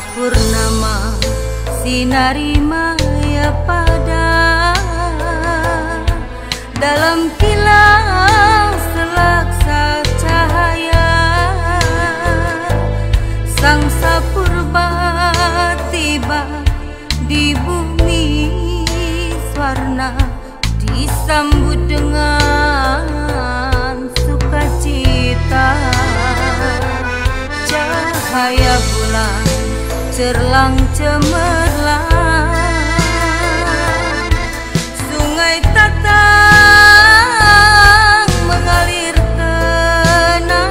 purnama sinari maya pada. Dalam kilau cerlang cemerlang sungai tatang mengalir tenang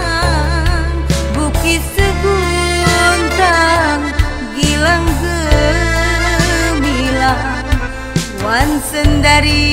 bukit seguntang gilang gemilang wan sendari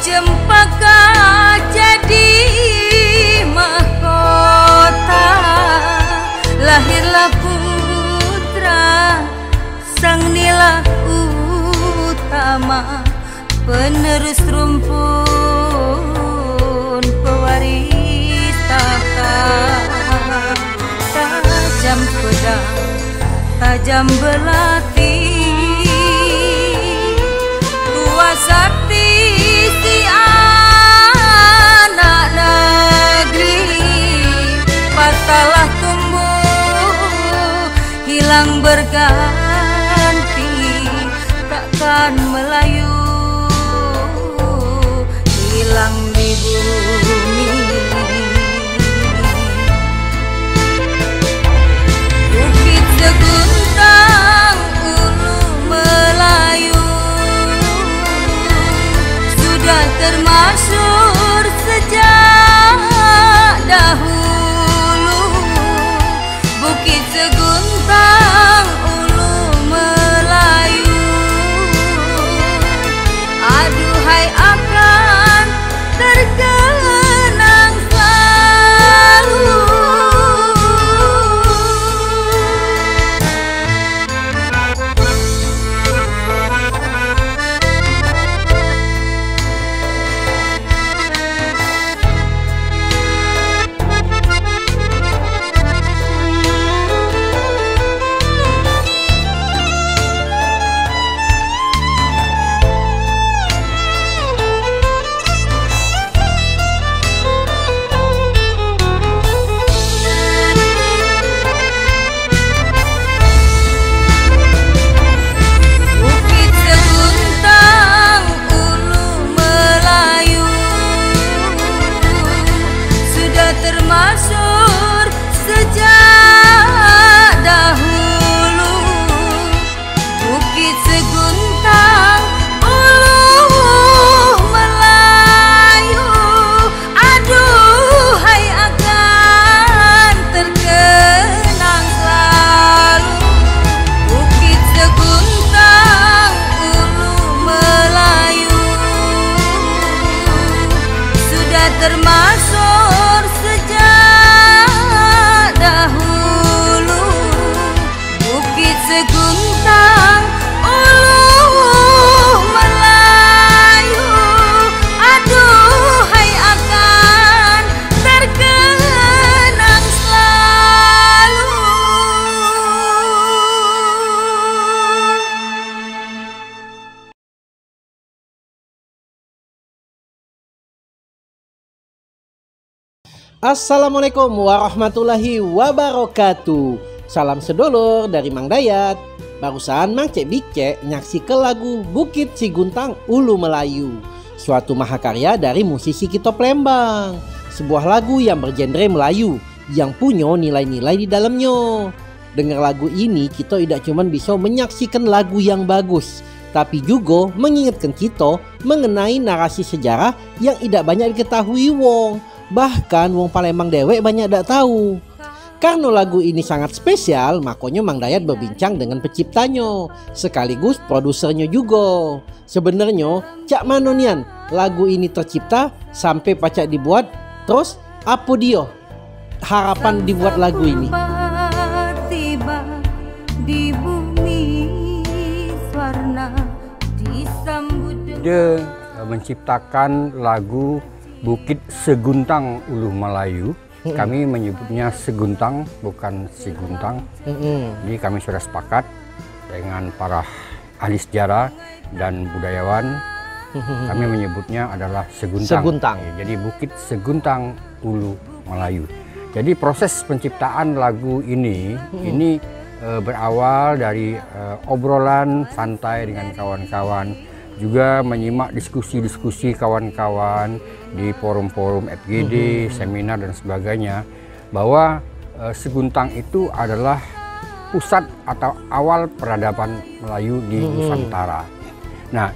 cempaka jadi mahkota. Lahirlah putra sang nila utama. Penerus rumpun pewaris tahta. Tajam pedang tajam belati hilang berganti takkan melayu. Hilang di termasyur sejak dahulu Assalamualaikum warahmatullahi wabarakatuh Salam sedulur dari Mang Dayat Barusan Mang Cek Bicek nyaksi ke lagu Bukit Siguntang Ulu Melayu Suatu mahakarya dari musisi Kito Plembang Sebuah lagu yang bergenre Melayu yang punya nilai-nilai di dalamnya. Dengar lagu ini kita tidak cuma bisa menyaksikan lagu yang bagus, tapi juga mengingatkan kita mengenai narasi sejarah yang tidak banyak diketahui wong. Bahkan wong Palembang dewek banyak tidak tahu. Karena lagu ini sangat spesial, makanya Mang Dayat berbincang dengan penciptanya, sekaligus produsernya juga. Sebenarnya, cak manonian lagu ini tercipta sampai pacak dibuat, terus apa dia harapan dibuat lagu ini? Tiba di bumi warna disambut dengan Dia eh, menciptakan lagu Bukit Seguntang Ulu Melayu. Kami menyebutnya Seguntang bukan Siguntang. Jadi kami sudah sepakat dengan para ahli sejarah dan budayawan. Kami menyebutnya adalah Seguntang. Seguntang. Ya, Jadi Bukit Seguntang Ulu Melayu. Jadi proses penciptaan lagu ini ini eh, berawal dari eh, obrolan santai dengan kawan-kawan, juga menyimak diskusi-diskusi kawan-kawan di forum-forum FGD, seminar dan sebagainya bahwa eh, Seguntang itu adalah pusat atau awal peradaban Melayu di Nusantara. Nah,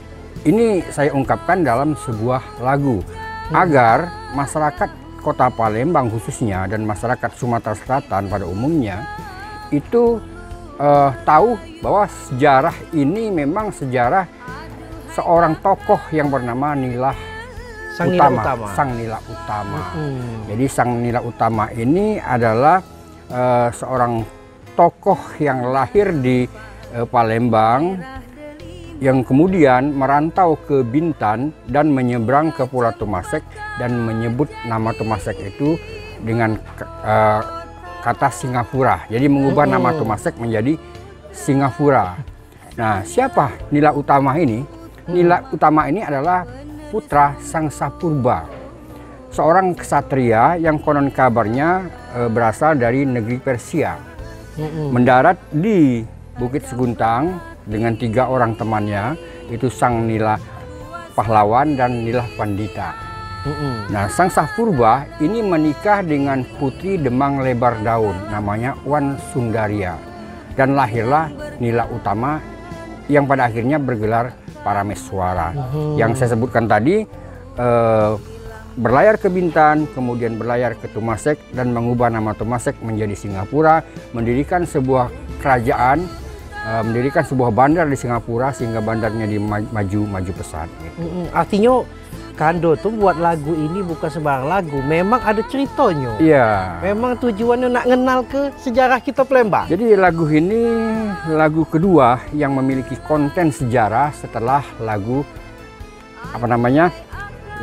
ini saya ungkapkan dalam sebuah lagu agar masyarakat Kota Palembang khususnya dan masyarakat Sumatera Selatan pada umumnya itu eh, tahu bahwa sejarah ini memang sejarah seorang tokoh yang bernama Nilah Sang Nila Utama, Utama. Sang Nila Utama. Hmm. Jadi Sang Nila Utama ini adalah eh, seorang tokoh yang lahir di eh, Palembang yang kemudian merantau ke Bintan dan menyeberang ke Pulau Tumasek dan menyebut nama Tumasek itu dengan eh, kata Singapura. Jadi mengubah nama Tumasek menjadi Singapura. Nah, siapa Nila Utama ini? Nila Utama ini adalah putra Sang Sapurba seorang kesatria yang konon kabarnya eh, berasal dari negeri Persia. Mendarat di Bukit Seguntang dengan tiga orang temannya, itu Sang Nila Pahlawan dan Nila Pandita. Mm-mm. Nah, Sang Sapurba ini menikah dengan putri Demang Lebar Daun, namanya Wan Sundaria. Dan lahirlah Nila Utama yang pada akhirnya bergelar Parameswara. Yang saya sebutkan tadi, eh, berlayar ke Bintan, kemudian berlayar ke Tumasek dan mengubah nama Tumasek menjadi Singapura, mendirikan sebuah kerajaan, eh, mendirikan sebuah bandar di Singapura sehingga bandarnya dimaju maju pesat. gitu. Artinya Kando tuh buat lagu ini bukan sembarang lagu, memang ada ceritanya. Iya. Memang tujuannya nak kenal ke sejarah kita Palembang. Jadi lagu ini lagu kedua yang memiliki konten sejarah setelah lagu apa namanya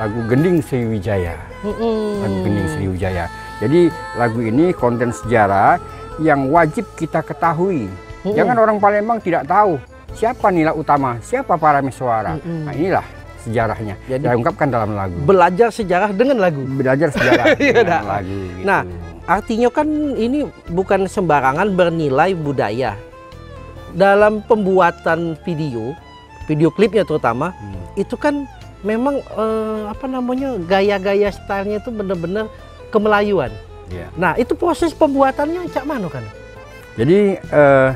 lagu Gending Sriwijaya. Mm-mm. Lagu Gending Sriwijaya. Jadi lagu ini konten sejarah yang wajib kita ketahui. Mm-mm. Jangan orang Palembang tidak tahu siapa Nila Utama, siapa Parameswara. Mm-mm. Nah inilah sejarahnya. Jadi- Saya ungkapkan dalam lagu. Belajar sejarah dengan lagu. Belajar sejarah dengan dah. lagu. Gitu. Nah, Artinya kan ini bukan sembarangan bernilai budaya. Dalam pembuatan video, video klipnya terutama, Hmm. itu kan memang eh, apa namanya gaya-gaya stylenya itu benar-benar kemelayuan. Iya. Nah itu proses pembuatannya cak mana kan? Jadi eh,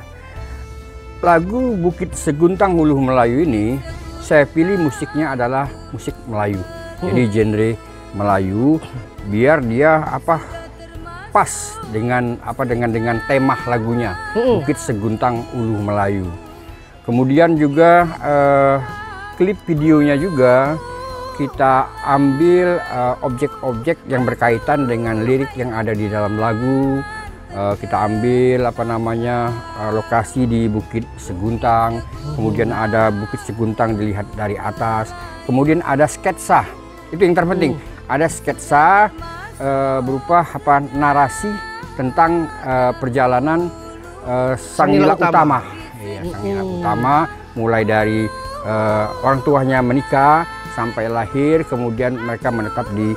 lagu Bukit Seguntang Hulu Melayu ini saya pilih musiknya adalah musik Melayu. Jadi genre Melayu biar dia apa pas dengan apa dengan dengan tema lagunya. Bukit Seguntang Ulu Melayu. Kemudian juga eh, klip videonya juga kita ambil eh, objek-objek yang berkaitan dengan lirik yang ada di dalam lagu. Eh, kita ambil apa namanya eh, lokasi di Bukit Seguntang, kemudian ada Bukit Seguntang dilihat dari atas, kemudian ada sketsa. Itu yang terpenting. Ada sketsa eh, berupa apa narasi tentang eh, perjalanan Sang Nila Nila Utama. Utama. Iya, Sang Nila Utama mulai dari eh, orang tuanya menikah sampai lahir, kemudian mereka menetap di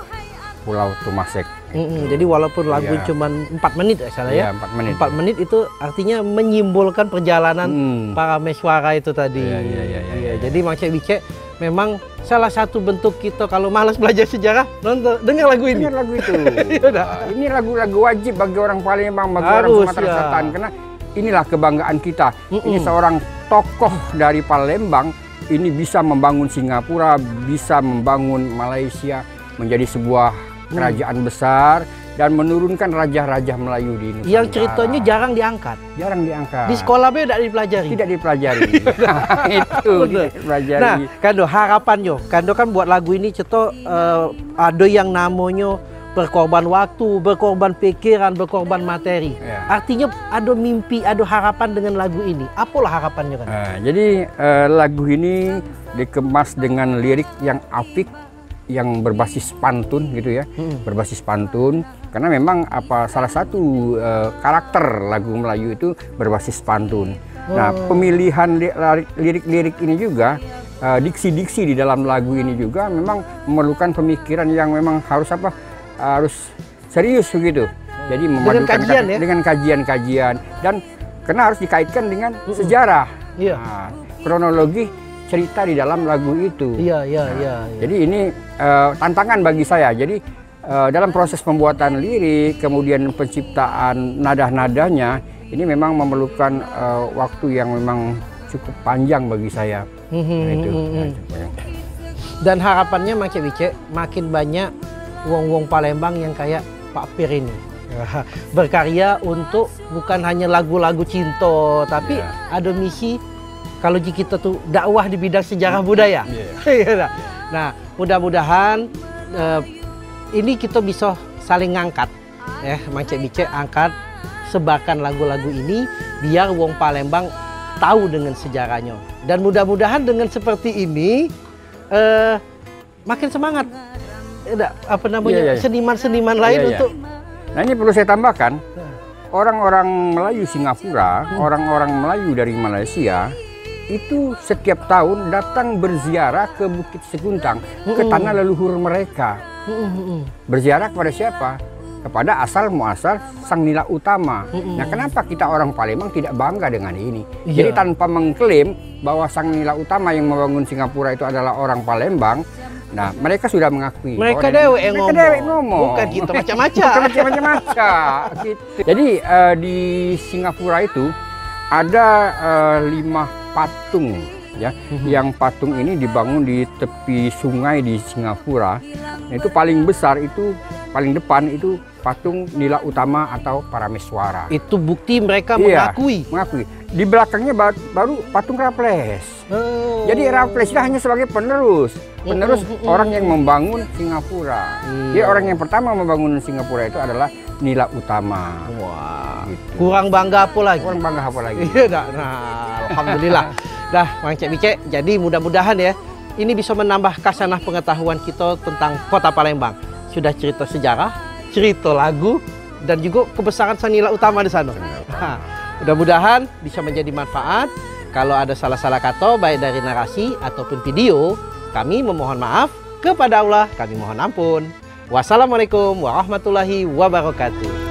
Pulau Tumasek. Mm-mm, Jadi walaupun lagu Iya. cuma 4 menit ya salah ya. Iya, empat menit. 4 menit itu artinya menyimbolkan perjalanan Hmm. para meswara itu tadi. Iya, iya, iya, iya, iya. Jadi Mang Cek Bicek memang salah satu bentuk kita kalau malas belajar sejarah nonton dengar lagu ini. Dengar lagu itu. Nah, ini lagu-lagu wajib bagi orang Palembang, bagi orang Harus, Sumatera ya. Selatan karena inilah kebanggaan kita. Ini Mm-mm. seorang tokoh dari Palembang ini bisa membangun Singapura, bisa membangun Malaysia menjadi sebuah Kerajaan besar dan menurunkan raja-raja Melayu di Nusantara. Yang ceritanya jarang diangkat. jarang diangkat. Di sekolah B tidak dipelajari. tidak dipelajari. itu Betul. tidak dipelajari. Nah, Kando harapannya, Kando kan buat lagu ini ceto eh, ada yang namanya berkorban waktu, berkorban pikiran, berkorban materi. Ya. Artinya ada mimpi, ada harapan dengan lagu ini. Apalah harapannya kan? Nah, jadi eh, lagu ini dikemas dengan lirik yang apik, yang berbasis pantun gitu ya, Mm-mm. berbasis pantun. Karena memang apa salah satu eh, karakter lagu Melayu itu berbasis pantun. Nah, Oh. pemilihan lirik-lirik ini juga eh, diksi-diksi di dalam lagu ini juga memang memerlukan pemikiran yang memang harus apa harus serius begitu. Jadi memadukan kajian kata- ya? dengan kajian-kajian dan karena harus dikaitkan dengan sejarah. Iya. Nah, kronologi cerita di dalam lagu itu. Iya, iya, iya. iya. Jadi ini eh, tantangan bagi saya. Jadi eh, dalam proses pembuatan lirik, kemudian penciptaan nada-nadanya, ini memang memerlukan eh, waktu yang memang cukup panjang bagi saya. Hmm, Nah, itu. hmm, Nah, hmm. Dan harapannya Mace Bice makin banyak wong-wong Palembang yang kayak Pak Pir ini. Berkarya untuk bukan hanya lagu-lagu cinta, tapi Iya. ada misi kalau kita tuh dakwah di bidang sejarah budaya. Iya dah. nah, mudah-mudahan eh, ini kita bisa saling ngangkat. Ya, Mace Bice angkat sebarkan lagu-lagu ini biar wong Palembang tahu dengan sejarahnya. Dan mudah-mudahan dengan seperti ini eh makin semangat Eh, apa namanya Iya, iya, iya. seniman-seniman lain Iya, iya. untuk Nah ini perlu saya tambahkan, Nah. orang-orang Melayu Singapura, Hmm. orang-orang Melayu dari Malaysia, itu setiap tahun datang berziarah ke Bukit Seguntang, ke Mm-mm. tanah leluhur mereka. Mm, mm, mm. Berziarah kepada siapa? Kepada asal muasal Sang Nila Utama. Mm-mm. Nah, kenapa kita orang Palembang tidak bangga dengan ini? Iya. Jadi tanpa mengklaim bahwa Sang Nila Utama yang membangun Singapura itu adalah orang Palembang, nah mereka sudah mengakui. Mereka bahwa- dewe yang mereka ngomong. dewe ngomong. Bukan kita macam-macam. Bukan macam-macam. gitu. Jadi eh, di Singapura itu ada eh, lima patung ya. Mhm. Yang patung ini dibangun di tepi sungai di Singapura. Nah, itu paling besar itu paling depan itu patung Nila Utama atau Parameswara. Itu bukti mereka Iya. mengakui. Mengakui. Di belakangnya ba- baru patung Raffles. Oh. Jadi Raffles itu hanya sebagai penerus, penerus Mm, mm, mm, orang mm. yang membangun Singapura. Iya. Jadi orang yang pertama membangun Singapura itu adalah Nila Utama. Wah. Gitu. Kurang bangga apa lagi? Orang bangga apa lagi? Iya. Nah, alhamdulillah. dah, Mang Cek. Jadi mudah-mudahan ya ini bisa menambah kasanah pengetahuan kita tentang Kota Palembang. Sudah cerita sejarah, cerita lagu dan juga kebesaran Sanila Utama di sana. Mudah-mudahan bisa menjadi manfaat. Kalau ada salah-salah kata baik dari narasi ataupun video, kami memohon maaf kepada Allah, kami mohon ampun. Wassalamualaikum warahmatullahi wabarakatuh.